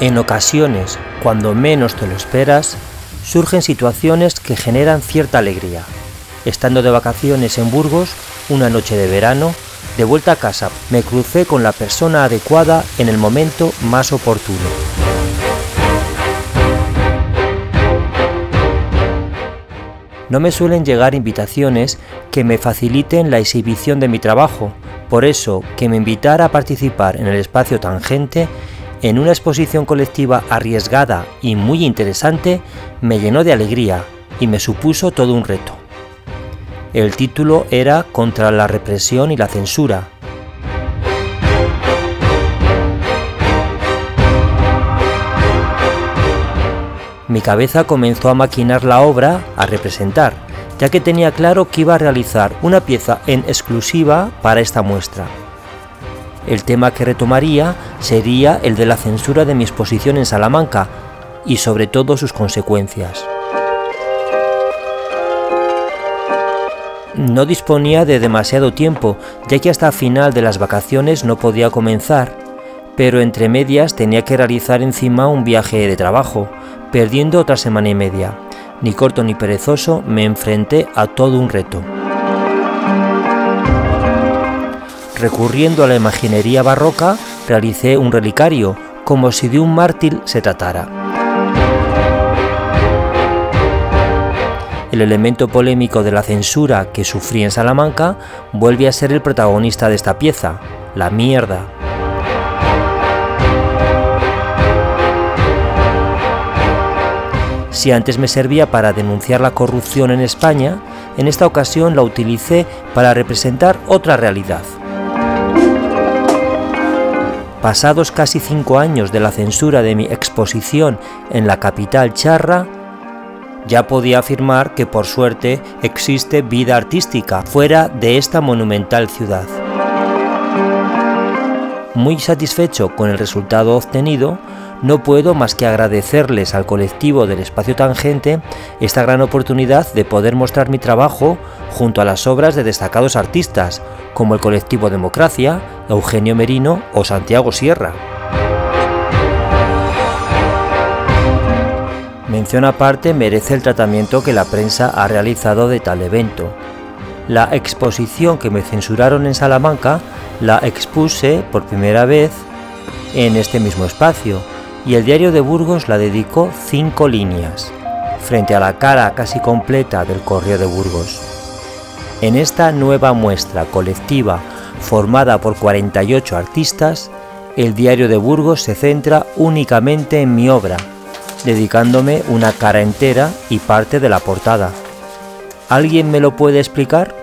En ocasiones, cuando menos te lo esperas, surgen situaciones que generan cierta alegría. Estando de vacaciones en Burgos, una noche de verano, de vuelta a casa, me crucé con la persona adecuada en el momento más oportuno. No me suelen llegar invitaciones que me faciliten la exhibición de mi trabajo, por eso que me invitara a participar en el espacio tangente en una exposición colectiva arriesgada y muy interesante me llenó de alegría y me supuso todo un reto. El título era Contra la represión y la censura. Mi cabeza comenzó a maquinar la obra a representar, ya que tenía claro que iba a realizar una pieza en exclusiva para esta muestra. El tema que retomaría sería el de la censura de mi exposición en Salamanca y sobre todo sus consecuencias. No disponía de demasiado tiempo, ya que hasta final de las vacaciones no podía comenzar, pero entre medias tenía que realizar encima un viaje de trabajo, perdiendo otra semana y media. Ni corto ni perezoso me enfrenté a todo un reto. Recurriendo a la imaginería barroca, realicé un relicario, como si de un mártir se tratara. El elemento polémico de la censura que sufrí en Salamanca vuelve a ser el protagonista de esta pieza, la mierda. Si antes me servía para denunciar la corrupción en España, en esta ocasión la utilicé para representar otra realidad. Pasados casi cinco años de la censura de mi exposición en la capital charra, ya podía afirmar que por suerte existe vida artística fuera de esta monumental ciudad. Muy satisfecho con el resultado obtenido, no puedo más que agradecerles al colectivo del Espacio Tangente esta gran oportunidad de poder mostrar mi trabajo junto a las obras de destacados artistas, como el colectivo Democracia, Eugenio Merino o Santiago Sierra. Mención aparte merece el tratamiento que la prensa ha realizado de tal evento. La exposición que me censuraron en Salamanca la expuse por primera vez en este mismo espacio, y el diario de Burgos la dedicó cinco líneas, frente a la cara casi completa del Correo de Burgos. En esta nueva muestra colectiva formada por 48 artistas, el diario de Burgos se centra únicamente en mi obra, dedicándome una cara entera y parte de la portada. ¿Alguien me lo puede explicar?